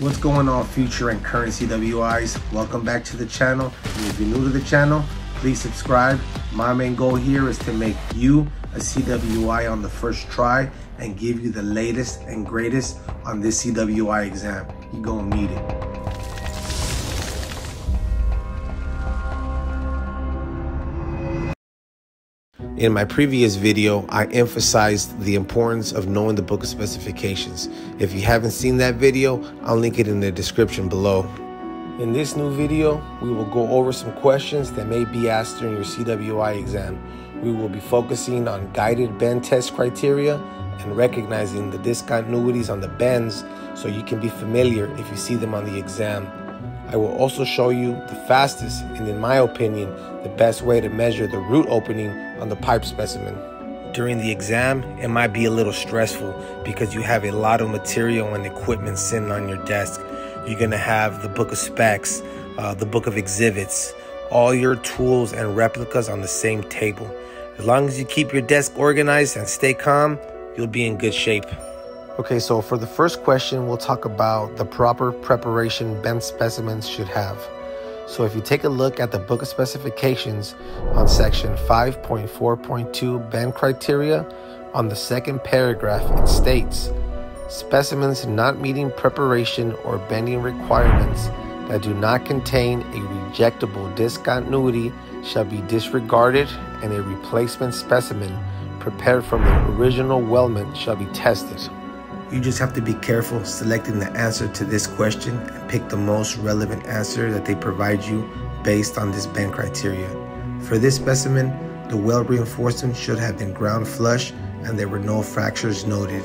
What's going on future and current CWIs? Welcome back to the channel. And if you're new to the channel, please subscribe. My main goal here is to make you a CWI on the first try and give you the latest and greatest on this CWI exam. You're gonna need it. In my previous video, I emphasized the importance of knowing the book of specifications. If you haven't seen that video, I'll link it in the description below. In this new video, we will go over some questions that may be asked during your CWI exam. We will be focusing on guided bend test criteria and recognizing the discontinuities on the bends so you can be familiar if you see them on the exam. I will also show you the fastest and in my opinion, the best way to measure the root opening on the pipe specimen. During the exam, it might be a little stressful because you have a lot of material and equipment sitting on your desk. You're gonna have the book of specs, uh, the book of exhibits, all your tools and replicas on the same table. As long as you keep your desk organized and stay calm, you'll be in good shape. Okay, so for the first question, we'll talk about the proper preparation bent specimens should have. So if you take a look at the book of specifications on section 5.4.2 bend criteria, on the second paragraph, it states specimens not meeting preparation or bending requirements that do not contain a rejectable discontinuity shall be disregarded and a replacement specimen prepared from the original weldment shall be tested. You just have to be careful selecting the answer to this question and pick the most relevant answer that they provide you based on this bend criteria. For this specimen, the weld reinforcement should have been ground flush and there were no fractures noted.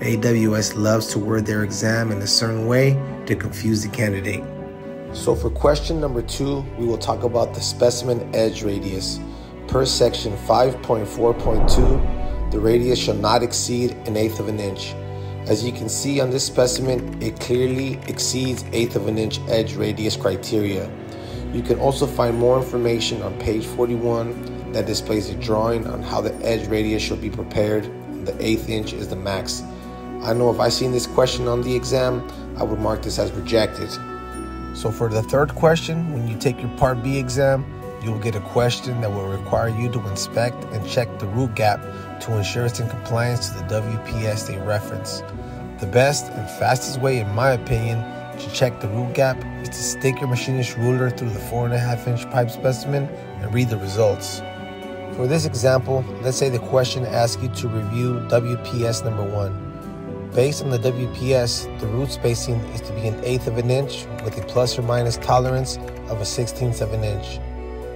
AWS loves to word their exam in a certain way to confuse the candidate. So for question number two, we will talk about the specimen edge radius. Per section 5.4.2, the radius shall not exceed an eighth of an inch. As you can see on this specimen, it clearly exceeds eighth of an inch edge radius criteria. You can also find more information on page 41 that displays a drawing on how the edge radius should be prepared. The eighth inch is the max. I know if I seen this question on the exam, I would mark this as rejected. So for the third question, when you take your Part B exam, you will get a question that will require you to inspect and check the root gap to ensure it's in compliance to the WPS they reference. The best and fastest way, in my opinion, to check the root gap is to stick your machinist ruler through the 4.5 inch pipe specimen and read the results. For this example, let's say the question asks you to review WPS number one. Based on the WPS, the root spacing is to be an eighth of an inch with a plus or minus tolerance of a sixteenth of an inch.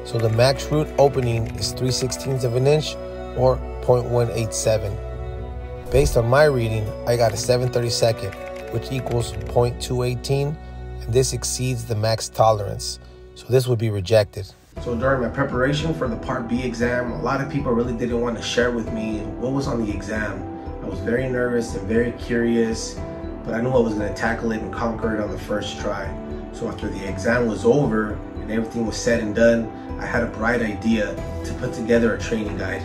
So the max root opening is 3 16ths of an inch or 0.187. Based on my reading, I got a 732nd, which equals 0.218, and this exceeds the max tolerance. So this would be rejected. So during my preparation for the Part B exam, a lot of people really didn't want to share with me what was on the exam. I was very nervous and very curious, but I knew I was going to tackle it and conquer it on the first try. So after the exam was over and everything was said and done, I had a bright idea to put together a training guide.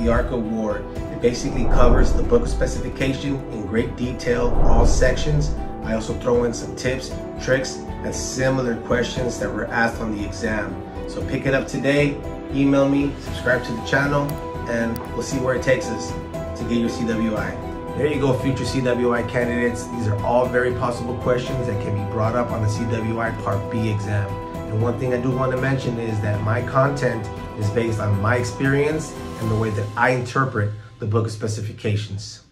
The Arc it basically covers the book of specification in great detail, all sections. I also throw in some tips, tricks, and similar questions that were asked on the exam. So pick it up today, email me, subscribe to the channel, and we'll see where it takes us to get your CWI. There you go, future CWI candidates. These are all very possible questions that can be brought up on the CWI Part B exam. And one thing I do want to mention is that my content is based on my experience and the way that I interpret the book of specifications.